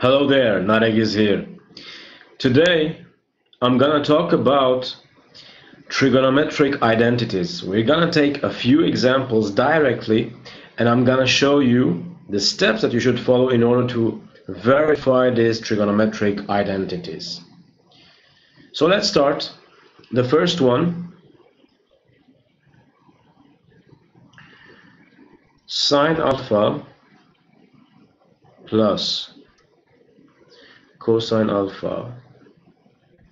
Hello there, Nareg is here. Today, I'm gonna talk about trigonometric identities. We're gonna take a few examples directly and I'm gonna show you the steps that you should follow in order to verify these trigonometric identities. So let's start. The first one, sine alpha plus cosine alpha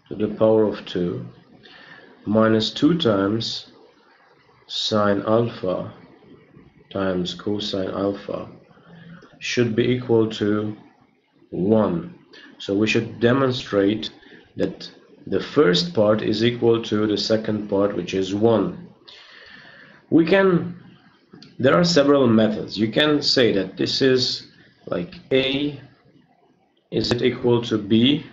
to the power of 2 minus 2 times sine alpha times cosine alpha should be equal to 1. So we should demonstrate that the first part is equal to the second part which is 1. We can, there are several methods. You can say that this is like A is it equal to B?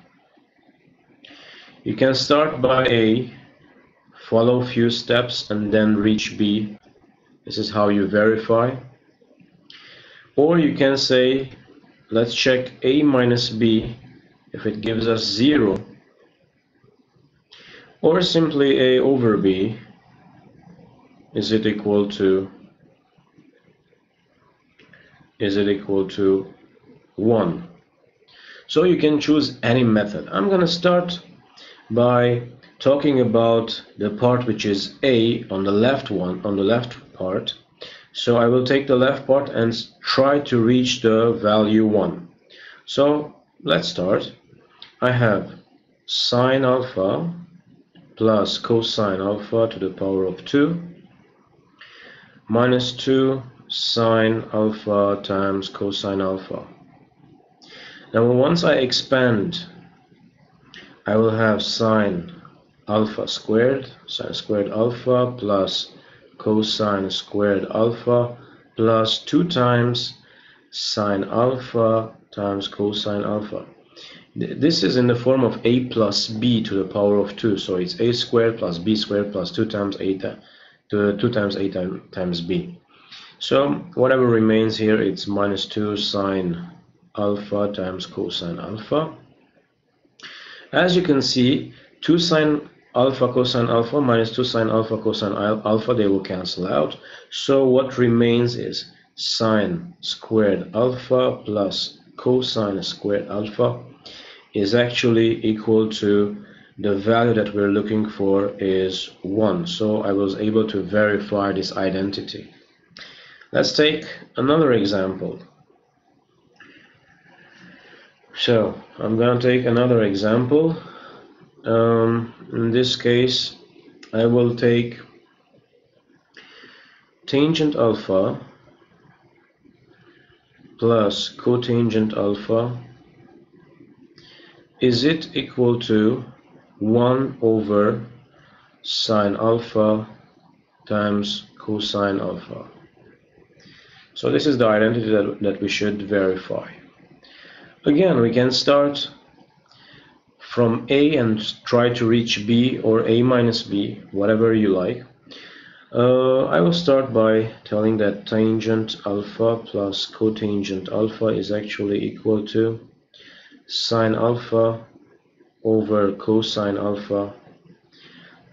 You can start by A, follow a few steps and then reach B. This is how you verify. Or you can say, let's check A minus B if it gives us 0. Or simply A over B is it equal to is it equal to 1 so you can choose any method. I'm going to start by talking about the part which is A on the left one, on the left part. So I will take the left part and try to reach the value 1. So let's start. I have sine alpha plus cosine alpha to the power of 2 minus 2 sine alpha times cosine alpha now once I expand, I will have sine alpha squared, sine squared alpha plus cosine squared alpha plus 2 times sine alpha times cosine alpha. This is in the form of a plus b to the power of 2. So it's a squared plus b squared plus 2 times a to 2 times a times b. So whatever remains here, it's minus 2 sine alpha times cosine alpha. As you can see, 2 sine alpha cosine alpha minus 2 sine alpha cosine alpha, they will cancel out. So what remains is sine squared alpha plus cosine squared alpha is actually equal to the value that we're looking for is 1. So I was able to verify this identity. Let's take another example. So I'm going to take another example. Um, in this case, I will take tangent alpha plus cotangent alpha is it equal to 1 over sine alpha times cosine alpha. So this is the identity that, that we should verify. Again, we can start from A and try to reach B or A minus B, whatever you like. Uh, I will start by telling that tangent alpha plus cotangent alpha is actually equal to sine alpha over cosine alpha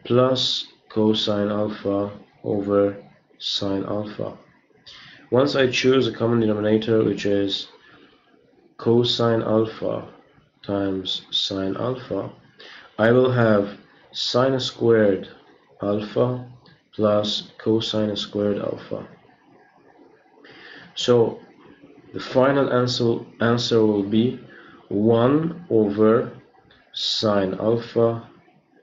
plus cosine alpha over sine alpha. Once I choose a common denominator which is cosine alpha times sine alpha, I will have sine squared alpha plus cosine squared alpha. So the final answer, answer will be 1 over sine alpha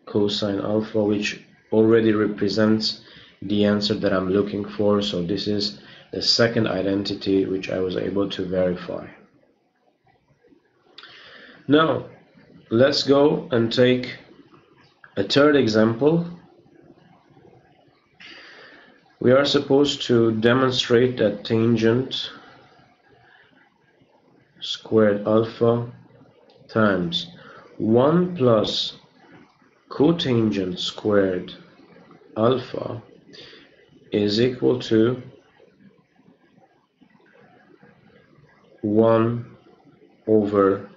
cosine alpha which already represents the answer that I'm looking for so this is the second identity which I was able to verify. Now, let's go and take a third example. We are supposed to demonstrate that tangent squared alpha times 1 plus cotangent squared alpha is equal to 1 over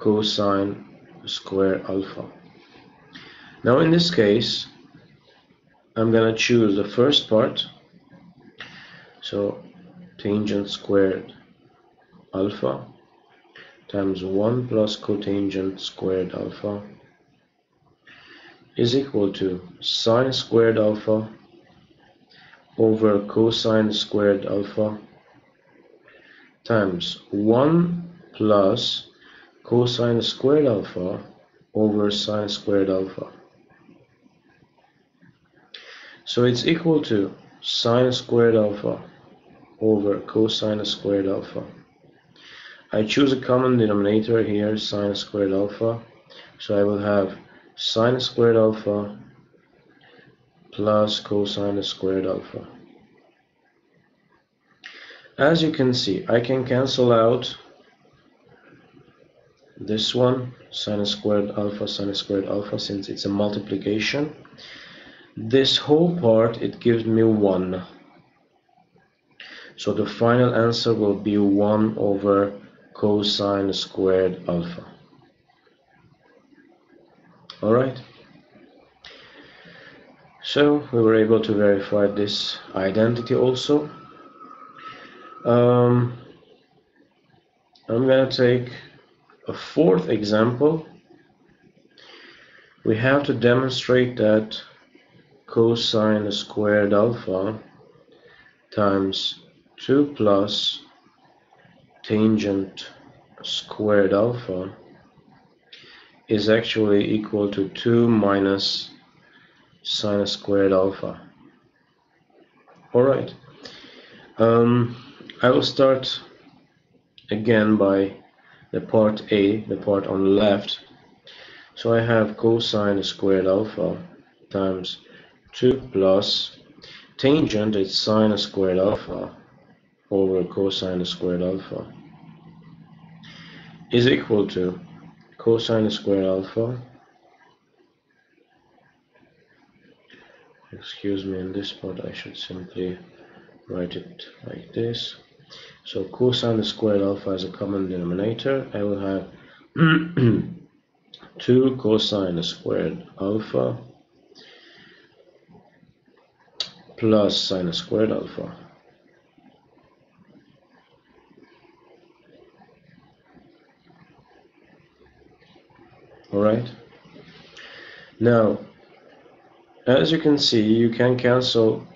cosine square alpha. Now in this case, I'm gonna choose the first part. So tangent squared alpha times 1 plus cotangent squared alpha is equal to sine squared alpha over cosine squared alpha times 1 plus cosine squared alpha over sine squared alpha. So it's equal to sine squared alpha over cosine squared alpha. I choose a common denominator here, sine squared alpha. So I will have sine squared alpha plus cosine squared alpha. As you can see, I can cancel out this one, sine squared alpha, sine squared alpha, since it's a multiplication. This whole part, it gives me 1. So the final answer will be 1 over cosine squared alpha. Alright. So we were able to verify this identity also. Um, I'm going to take a fourth example. We have to demonstrate that cosine squared alpha times 2 plus tangent squared alpha is actually equal to 2 minus sine squared alpha. Alright, um, I will start again by the part A, the part on the left. So I have cosine squared alpha times 2 plus tangent is sine squared alpha over cosine squared alpha is equal to cosine squared alpha excuse me in this part I should simply write it like this so cosine squared alpha is a common denominator. I will have 2 cosine squared alpha plus sine squared alpha. Alright now as you can see you can cancel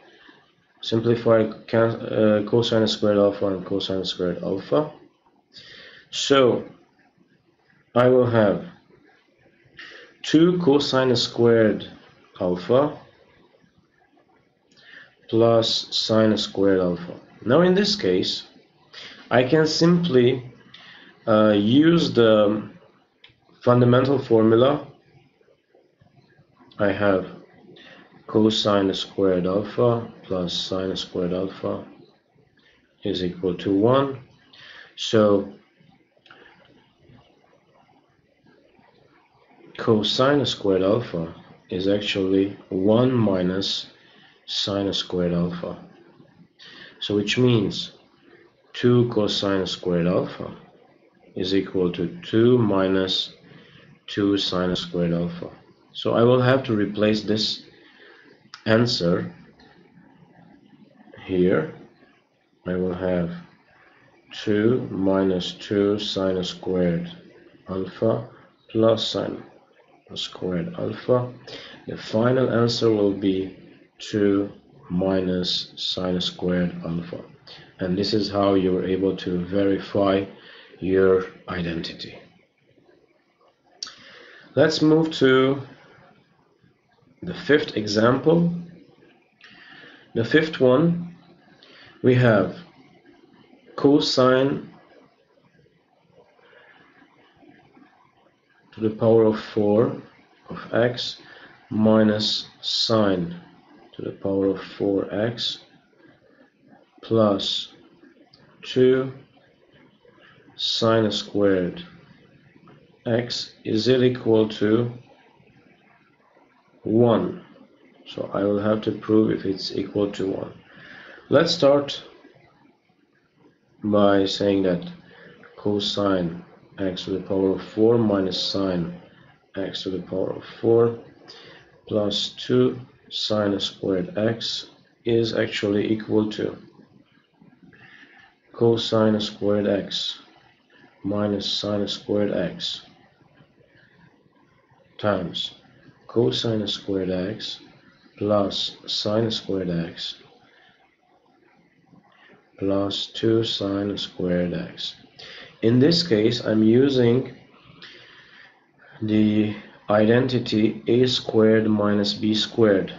simplify uh, cosine squared alpha and cosine squared alpha. So I will have 2 cosine squared alpha plus sine squared alpha. Now in this case I can simply uh, use the fundamental formula I have cosine squared alpha plus sine squared alpha is equal to 1 so cosine squared alpha is actually 1 minus sine squared alpha so which means 2 cosine squared alpha is equal to 2 minus 2 sine squared alpha. So I will have to replace this answer here. I will have 2 minus 2 sine squared alpha plus sine squared alpha. The final answer will be 2 minus sine squared alpha. And this is how you're able to verify your identity. Let's move to the fifth example. The fifth one, we have cosine to the power of 4 of x minus sine to the power of 4x plus 2 sine squared x is equal to 1 so I will have to prove if it's equal to 1 let's start by saying that cosine x to the power of 4 minus sine x to the power of 4 plus 2 sine squared x is actually equal to cosine squared x minus sine squared x times cosine squared x plus sine squared x plus 2 sine squared x. In this case, I'm using the identity a squared minus b squared.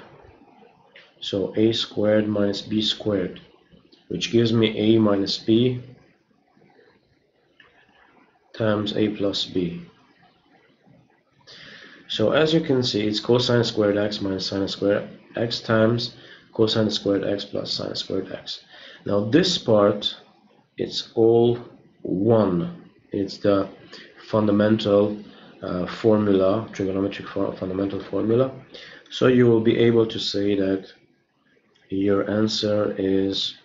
So a squared minus b squared, which gives me a minus b times a plus b. So as you can see, it's cosine squared x minus sine squared x times cosine squared x plus sine squared x. Now this part, it's all one. It's the fundamental uh, formula, trigonometric fundamental formula. So you will be able to say that your answer is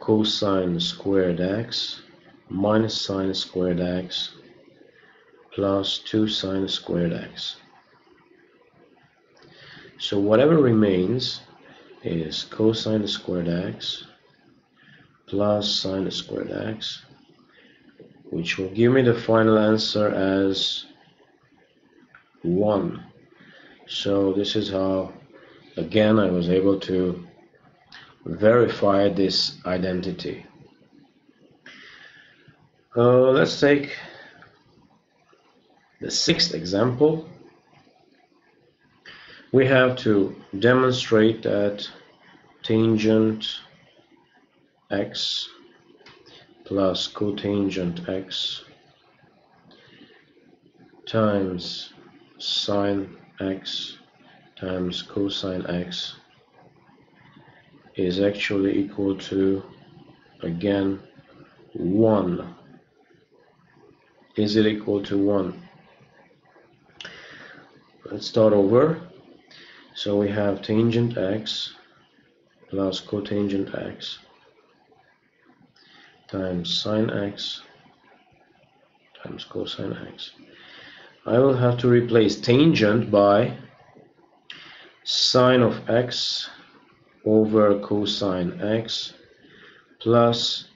cosine squared x minus sine squared x plus 2 sine squared x. So whatever remains is cosine squared x plus sine squared x which will give me the final answer as 1 so this is how again I was able to verify this identity uh, let's take the sixth example we have to demonstrate that tangent x plus cotangent x times sine x times cosine x is actually equal to again 1 is it equal to 1 let's start over so we have tangent x plus cotangent x times sine x times cosine x. I will have to replace tangent by sine of x over cosine x plus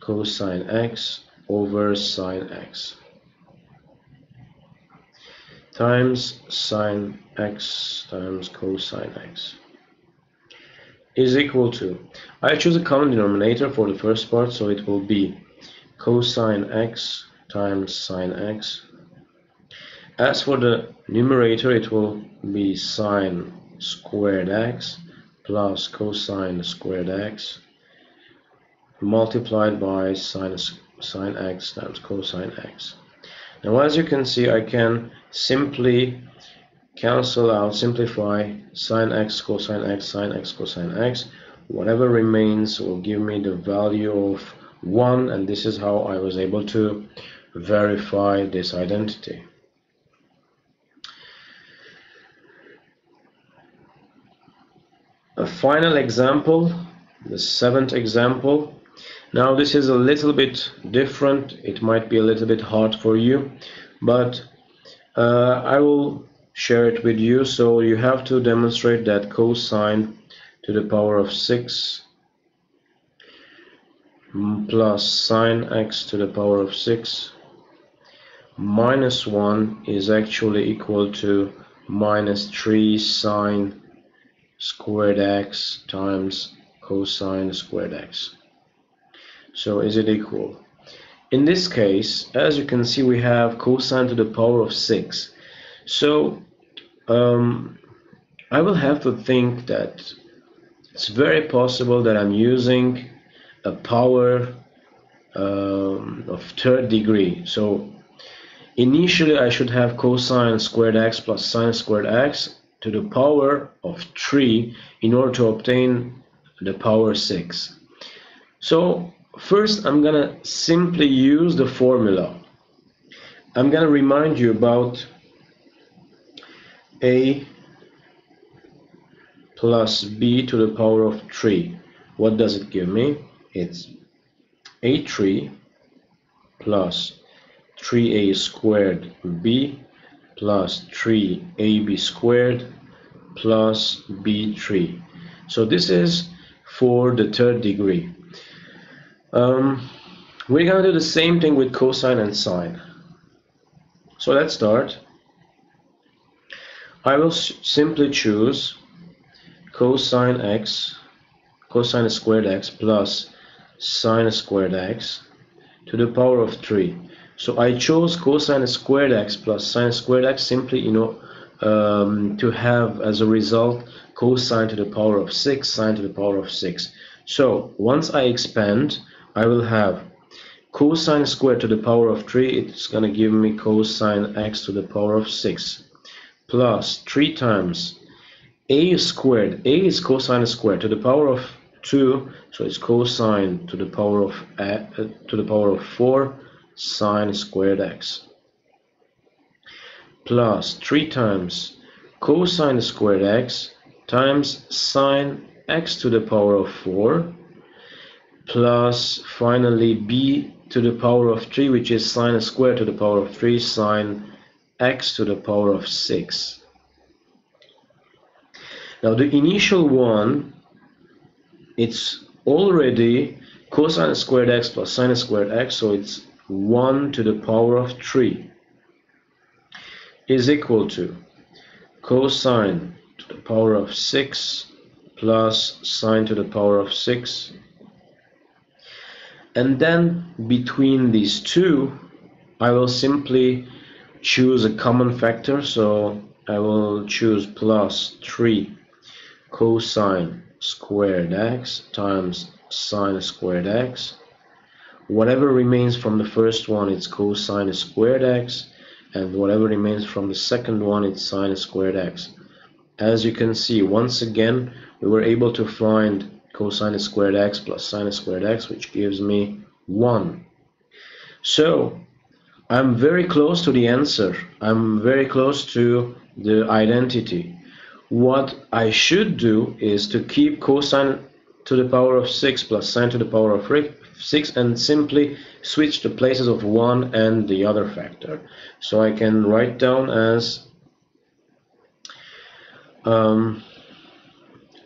cosine x over sine x times sine x times cosine x is equal to I choose a common denominator for the first part so it will be cosine x times sine x. As for the numerator it will be sine squared x plus cosine squared x multiplied by sine, sine x times cosine x now as you can see I can simply cancel out, simplify sine x cosine x sine x cosine x. Whatever remains will give me the value of 1 and this is how I was able to verify this identity. A final example, the seventh example, now this is a little bit different, it might be a little bit hard for you, but uh, I will share it with you. So you have to demonstrate that cosine to the power of 6 plus sine x to the power of 6 minus 1 is actually equal to minus 3 sine squared x times cosine squared x. So is it equal? In this case, as you can see, we have cosine to the power of 6. So um, I will have to think that it's very possible that I'm using a power um, of third degree. So initially I should have cosine squared x plus sine squared x to the power of 3 in order to obtain the power 6. So First, I'm going to simply use the formula. I'm going to remind you about a plus b to the power of 3. What does it give me? It's a3 plus 3a squared b plus 3ab squared plus b3. So this is for the third degree. Um, we're going to do the same thing with cosine and sine. So let's start. I will simply choose cosine x, cosine squared x plus sine squared x to the power of 3. So I chose cosine squared x plus sine squared x simply, you know, um, to have as a result cosine to the power of 6, sine to the power of 6. So once I expand, I will have cosine squared to the power of 3, it's going to give me cosine x to the power of 6 plus 3 times a squared. a is cosine squared to the power of 2, so it's cosine to the power of uh, to the power of 4 sine squared x plus 3 times cosine squared x times sine x to the power of 4 plus finally b to the power of 3 which is sine squared to the power of 3 sine x to the power of 6 now the initial one it's already cosine squared x plus sine squared x so it's 1 to the power of 3 is equal to cosine to the power of 6 plus sine to the power of 6 and then between these two I will simply choose a common factor. So I will choose plus 3 cosine squared x times sine squared x. Whatever remains from the first one it's cosine squared x. And whatever remains from the second one it's sine squared x. As you can see once again we were able to find cosine squared x plus sine squared x which gives me 1 so I'm very close to the answer. I'm very close to the identity. What I should do is to keep cosine to the power of 6 plus sine to the power of 6 and simply switch the places of one and the other factor. So I can write down as um,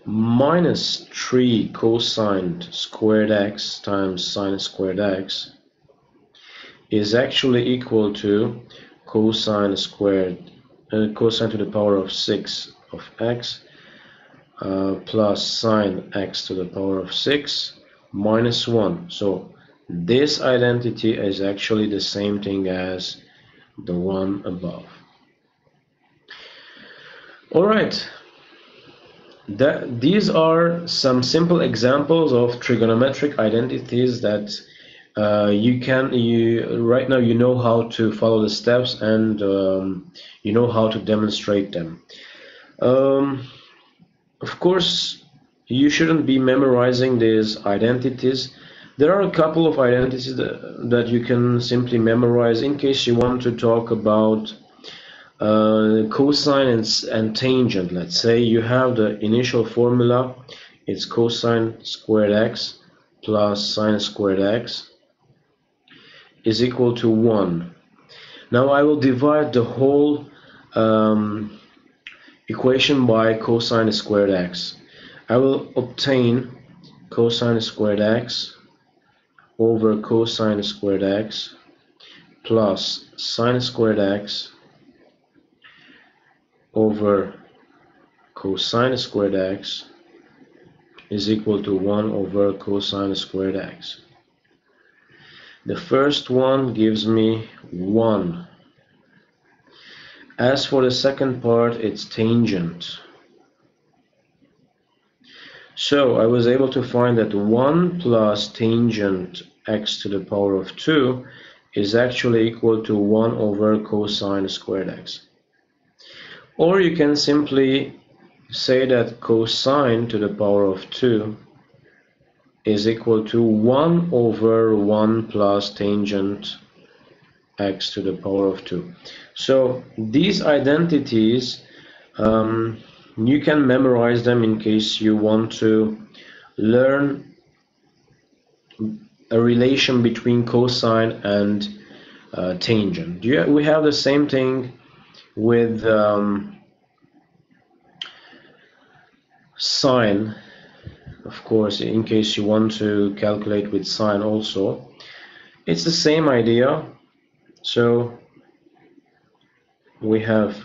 minus 3 cosine squared x times sine squared x is actually equal to cosine squared uh, cosine to the power of 6 of x uh, plus sine x to the power of 6 minus 1 so this identity is actually the same thing as the one above alright these are some simple examples of trigonometric identities that uh, you can you right now you know how to follow the steps and um, you know how to demonstrate them um, of course, you shouldn't be memorizing these identities. There are a couple of identities that, that you can simply memorize in case you want to talk about uh, cosine and, and tangent. Let's say you have the initial formula, it's cosine squared x plus sine squared x is equal to 1. Now I will divide the whole um, equation by cosine squared x. I will obtain cosine squared x over cosine squared x plus sine squared x over cosine squared x is equal to 1 over cosine squared x. The first one gives me 1 as for the second part, it's tangent. So I was able to find that 1 plus tangent x to the power of 2 is actually equal to 1 over cosine squared x. Or you can simply say that cosine to the power of 2 is equal to 1 over 1 plus tangent x to the power of 2. So these identities, um, you can memorize them in case you want to learn a relation between cosine and uh, tangent. You, we have the same thing with um, sine, of course, in case you want to calculate with sine also. It's the same idea. So we have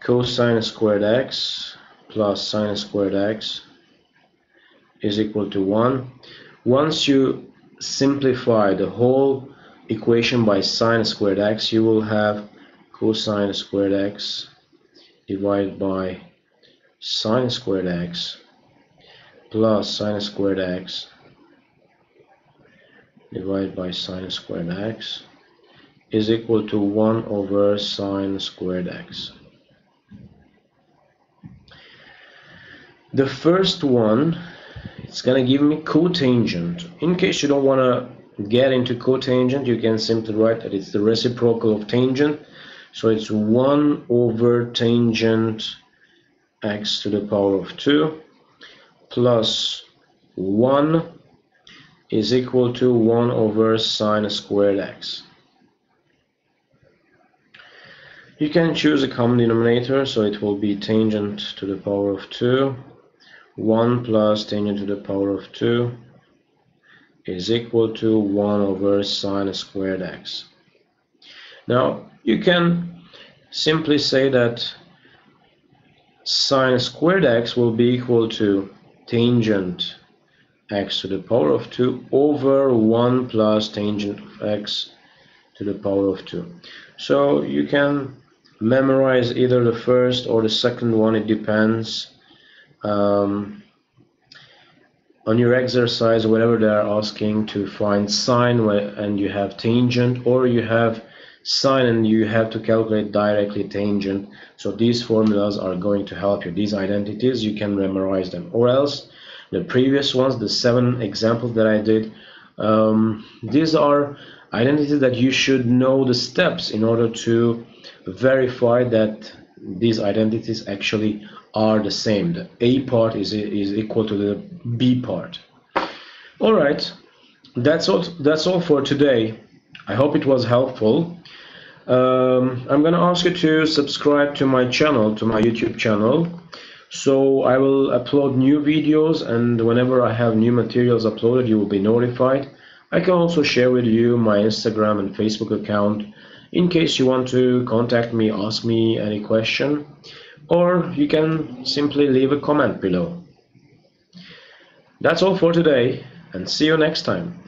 cosine squared x plus sine squared x is equal to 1. Once you simplify the whole equation by sine squared x, you will have cosine squared x divided by sine squared x plus sine squared x divided by sine squared x is equal to 1 over sine squared x. The first one, it's going to give me cotangent. In case you don't want to get into cotangent, you can simply write that it's the reciprocal of tangent. So it's 1 over tangent x to the power of 2 plus 1 is equal to 1 over sine squared x. You can choose a common denominator, so it will be tangent to the power of 2. 1 plus tangent to the power of 2 is equal to 1 over sine squared x. Now, you can simply say that sine squared x will be equal to tangent x to the power of 2 over 1 plus tangent of x to the power of 2. So you can memorize either the first or the second one it depends um, on your exercise whatever they are asking to find sine and you have tangent or you have sine and you have to calculate directly tangent so these formulas are going to help you these identities you can memorize them or else the previous ones the seven examples that I did um, these are identities that you should know the steps in order to verify that these identities actually are the same. The A part is, is equal to the B part. All right, that's all, that's all for today. I hope it was helpful. Um, I'm going to ask you to subscribe to my channel, to my YouTube channel. So I will upload new videos and whenever I have new materials uploaded, you will be notified. I can also share with you my Instagram and Facebook account in case you want to contact me, ask me any question, or you can simply leave a comment below. That's all for today, and see you next time.